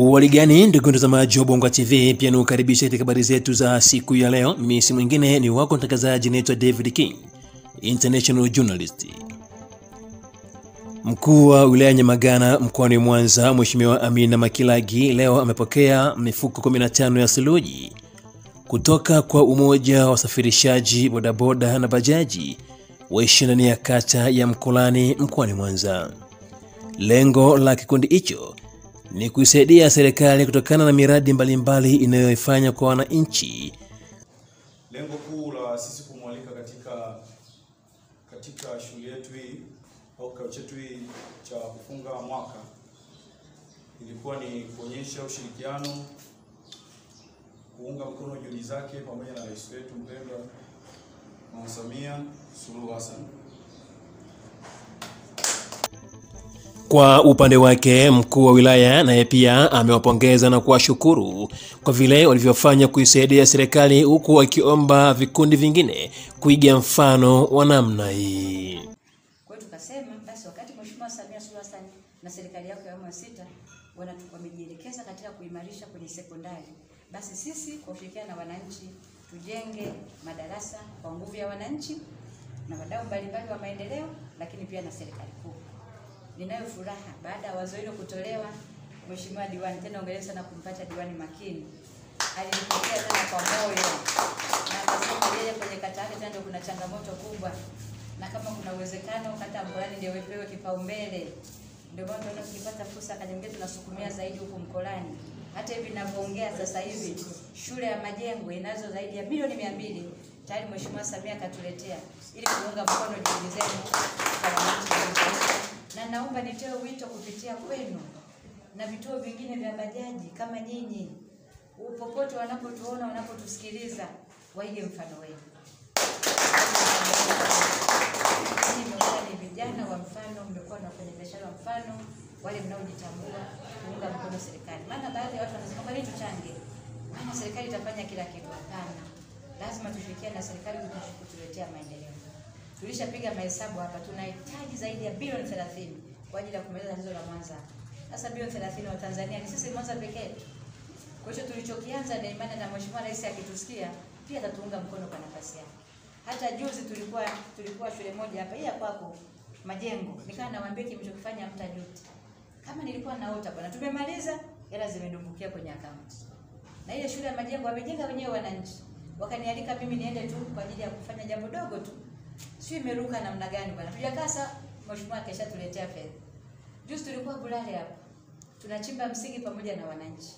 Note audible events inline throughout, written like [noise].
Waligani ndugu mtazamaji wa Bongo TV, pia nikukaribisha katika habari zetu za siku ya leo. Mimi si mwingine ni wako mtangazaji, naitwa David King, international journalist. Mkuu wa wilaya Nyamagana mkoani Mwanza, Mheshimiwa Amina Makilagi leo amepokea mifuko 15 ya saluji kutoka kwa umoja wa wasafirishaji bodaboda na bajaji wa ya kata ya Mkolani mkoani Mwanza. Lengo la kikundi hicho ni kuisaidia serikali kutokana na miradi mbalimbali inayoifanya kwa wananchi. Lengo kuu la sisi kumwalika katika katika shughuli yetu hii au kikao chetu hii cha kufunga mwaka ilikuwa ni kuonyesha ushirikiano, kuunga mkono juhudi zake pamoja na rais wetu mpendwa Mama Samia Suluhu Hassan. Kwa upande wake mkuu wa wilaya naye pia amewapongeza na kuwashukuru kwa vile walivyofanya kuisaidia serikali, huku wakiomba vikundi vingine kuiga mfano wa namna hii. Kwa hiyo tukasema basi, wakati Mheshimiwa Samia Suluhu Hassan na serikali yake ya awamu ya sita wamejielekeza katika kuimarisha kwenye sekondari, basi sisi kwa kushirikiana na wananchi tujenge madarasa kwa nguvu ya wananchi na wadau mbalimbali wa maendeleo, lakini pia na serikali kuu. Ninayo furaha. Baada ya wazo hilo kutolewa, Mheshimiwa diwani, tena ongeleni sana kumpata diwani makini, alinipokea tena kwa moyo. Na akasema yeye kwenye kata yake tena ndio kuna changamoto kubwa, na kama kuna uwezekano kata Mkolani ndio ipewe kipaumbele. Ndio maana tunaona tukipata fursa kanyongea tunasukumia zaidi huku Mkolani. Hata hivi ninavyoongea sasa hivi shule ya majengo inazo zaidi ya milioni mia mbili tayari Mheshimiwa Samia akatuletea. Ili kuunga mkono juhudi zenu na naomba nitoe wito kupitia kwenu na vituo vingine vya bajaji kama nyinyi, popote wanapotuona wanapotusikiliza, waige mfano wenu. Ni vijana wa mfano, mmekuwa na kwenye biashara wa mfano, wale mnaojitambua kuunga mkono serikali. Maana baadhi ya watu wanasema kwa nini tuchange? Maana serikali itafanya kila kitu. Hapana, lazima tushirikiane na serikali kutuletea maendeleo. Tulishapiga mahesabu hapa, tunahitaji zaidi ya bilioni 30 kwa ajili ya kumaliza tatizo la Mwanza. Sasa bilioni 30 wa Tanzania ni sisi Mwanza pekee. Kwa hiyo tulichokianza na imani na Mheshimiwa Rais akitusikia pia atatuunga mkono kwa nafasi yake. Hata juzi tulikuwa tulikuwa shule moja hapa hii kwako majengo. Nikawa nawaambia kimchokifanya mtajuti. Kama nilikuwa naota bwana tumemaliza hela zimedumbukia kwenye account. Na ile shule ya majengo wamejenga wenyewe wananchi. Wakanialika mimi niende tu kwa ajili ya kufanya jambo dogo tu. Sio imeruka namna gani bwana. Tujakasa Mheshimiwa kesha tuletea fedha. Juzi tulikuwa Bulale hapa. Tunachimba msingi pamoja na wananchi.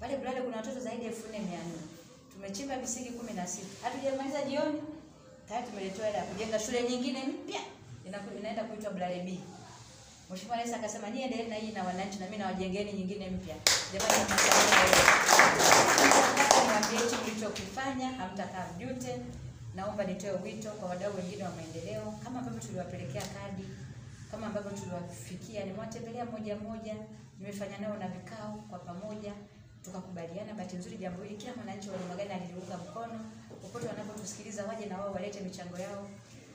Pale Bulale kuna watoto zaidi ya 4400. Tumechimba misingi 16. Hatujamaliza jioni. Tayari tumeletewa hela kujenga shule nyingine mpya. Inaenda kuitwa Bulale B. Mheshimiwa Rais akasema nyie endeleeni na hii na wananchi na mimi nawajengeni nyingine mpya. Jamani. Niwaambie hichi mlichokifanya hamtakaa mjute. Naomba nitoe wito kwa wadau wengine wa maendeleo kama ambavyo tuliwapelekea kadi, kama ambavyo tuliwafikia, nimewatembelea moja moja, nimefanya nao na vikao kwa pamoja, tukakubaliana. Bahati nzuri jambo hili kila mwananchi wa Lumagana aliliunga mkono. Popote wanapotusikiliza waje na wao walete michango yao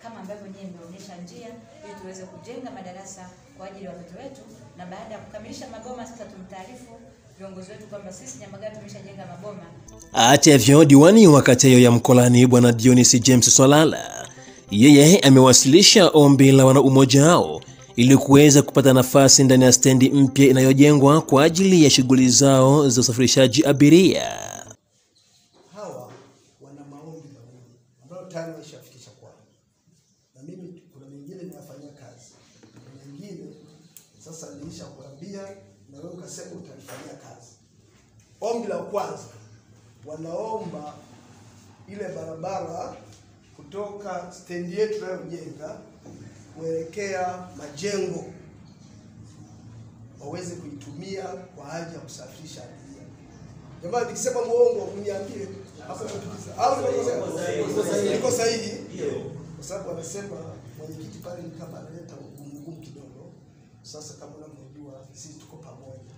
kama ambavyo nyie mmeonyesha njia ili tuweze kujenga madarasa kwa ajili ya watoto wetu, na baada ya kukamilisha magoma sasa tumtaarifu viongozi wetu kwamba sisi Nyamagana tumeshajenga maboma? Hata hivyo, diwani wa kata hiyo ya Mkolani Bwana Dionis James Swalala. Yeye amewasilisha ombi la wanaumoja hao ili kuweza kupata nafasi ndani ya stendi mpya inayojengwa kwa ajili ya shughuli zao za usafirishaji abiria. hawa wana maombi mawili ambayo tayari waishafikisha kwao, na mimi kuna mengine ninafanyia kazi, kuna mengine sasa nilisha kuambia na wewe ukasema utalifanyia kazi. Ombi la kwanza, wanaomba ile barabara kutoka stendi yetu tunayojenga kuelekea majengo waweze kuitumia kwa ajili ya kusafirisha abiria. Jamani, nikisema natuliza. Au niko- niko sahihi? Kwa sababu anasema mwenyekiti pale ni kama analeta ugumu kidogo. Sasa kama unavyojua sisi tuko pamoja,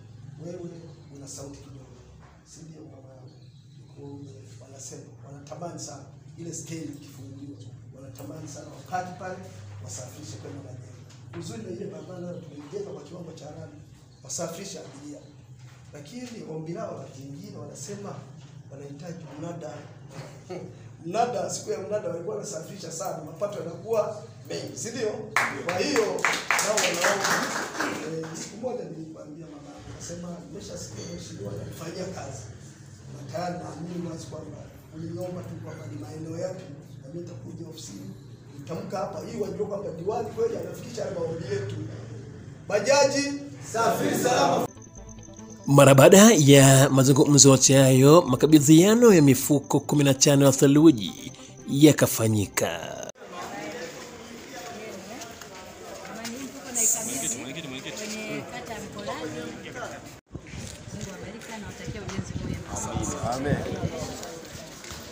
wewe una sauti kidogo, si ndio mama yangu? Wanasema wanatamani sana ile scale ikifunguliwa, wanatamani sana wakati pale wasafirishe kwenda majengo. Uzuri na ile barabara nayo tumeijenga kwa kiwango cha lami, wasafirishe abiria lakini ombi lao la jingine wanasema wanahitaji mnada. [laughs] mnada, siku ya mnada walikuwa wanasafirisha sana, mapato yanakuwa mengi, si ndio? Kwa hiyo nao wanaomba moja nilikwambia mama, nasema nimeshasikia mheshimiwa anafanyia kazi na tayari naamini wazi kwamba uliniomba tu kwamba ni maeneo yapi, na mimi nitakuja ofisini nitamka hapa ili wajue kwamba diwani kweli anafikisha maombi yetu. Bajaji safi salama. Mara baada ya mazungumzo yote hayo, makabidhiano ya mifuko 15 ya theluji yakafanyika. Jamani, hii mfuko naikabidhi kwenye kata ya Mkolani. Mungu awabariki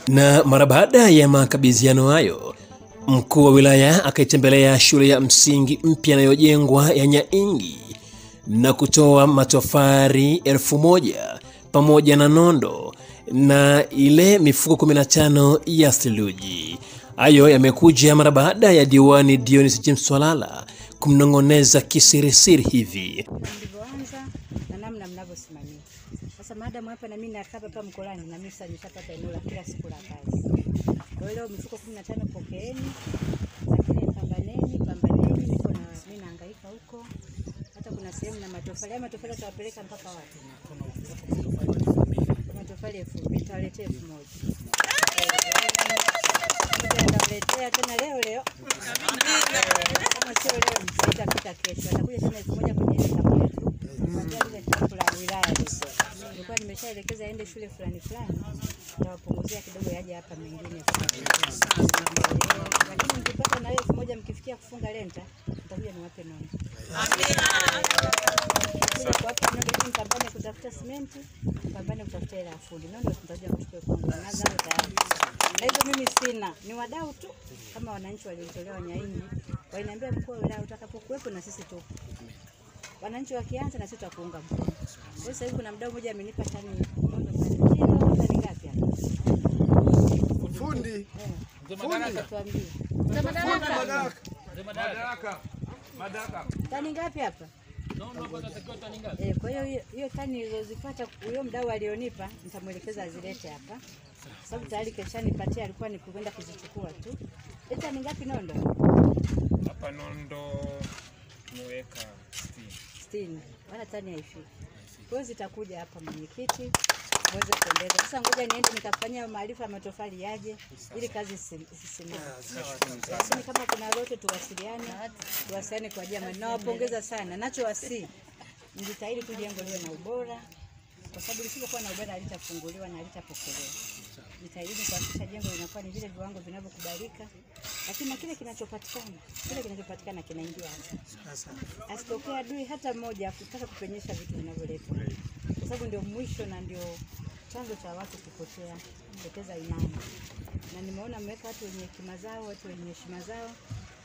na mara baada ya makabidhiano hayo, mkuu wa wilaya akaitembelea shule ya msingi mpya inayojengwa ya Nyaingi na kutoa matofari elfu moja pamoja na nondo na ile mifuko 15 ya seluji. Hayo yamekuja mara baada ya diwani Dionis James walala kumnong'oneza kisirisiri hivi. mnavyosimamia. Sasa madam hapa na mimi nakaa hapa Mkolani na mimi sasa nishapata eneo la kila siku la kazi. Kwa hiyo leo mifuko 15 pokeeni, lakini pambaneni, pambaneni, niko na mimi nahangaika huko. Hata kuna sehemu na matofali, haya matofali tutawapeleka mpaka wapi? Matofali elfu mbili, tutawaletea elfu moja. Nitawaletea tena leo leo kama sio leo itafika kesho, atakuja tena elfu moja kwenye kuanzia lile kapu la wilaya. Nilikuwa nimeshaelekeza aende shule fulani fulani, nitawapunguzia kidogo, yaje hapa mengine. Lakini mkipata na elfu moja mkifikia kufunga lenta, nitakuja niwape ili mpambane kutafuta simenti, mpambane kutafuta hela ya fundi. Nono tutakuja kuchukua kwangu, na nazo tayari. Na hizo mimi sina, ni wadau tu kama wananchi waliotolewa Nyaingi waliniambia mkuu wa wilaya utakapokuwepo na sisi tupo. Wananchi wakianza na sisi tutakuunga mkono. Kwa hiyo hivi kuna mdau mmoja amenipa tani ngapi hapa? Fundi Eh. Tani ngapi hapa? Eh, kwa hiyo hiyo- hiyo tani nilizozipata huyo mdau alionipa nitamwelekeza azilete hapa. Sababu tayari keshanipatia alikuwa ni kwenda kuzichukua tu. Hii tani ngapi nondo? Hapa nondo tumeweka sitini. wala tani haifiki. Kwa hiyo zitakuja hapa mwenyekiti uweze kuendeza. Sasa ngoja niende nikafanyia maarifa ya matofali yaje ili kazi isi- isisimame. Lakini kama kuna lote tuwasiliane, tuwasiliane kwa jamani. Nawapongeza sana. Nacho wasi mjitahidi tu jengo liwe na ubora, kwa sababu lisipokuwa na ubora halitafunguliwa na halitapokelewa. Jitahidi kuhakikisha jengo linakuwa ni vile viwango vinavyokubalika, lakini na kile kinachopatikana, kile kinachopatikana kinaingia hapa asitokee adui hata mmoja kutaka kupenyesha vitu vinavyoletwa, kwa sababu ndio mwisho na ndio chanzo cha watu kupotea kupoteza imani. Na nimeona mmeweka watu wenye hekima zao, watu wenye heshima zao,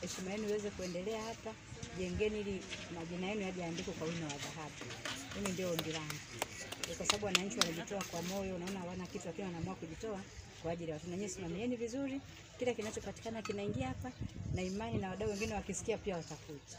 heshima yenu iweze kuendelea hapa. Jengeni ili majina yenu yaje yaandikwe kwa wino wa dhahabu. Hili ndio ombi langu, Kwa sababu wananchi wanajitoa kwa moyo, unaona hawana kitu, lakini wanaamua kujitoa kwa ajili ya watu. Na nyinyi simamieni vizuri, kila kinachopatikana kinaingia hapa, na imani na wadau wengine wakisikia pia watakuja.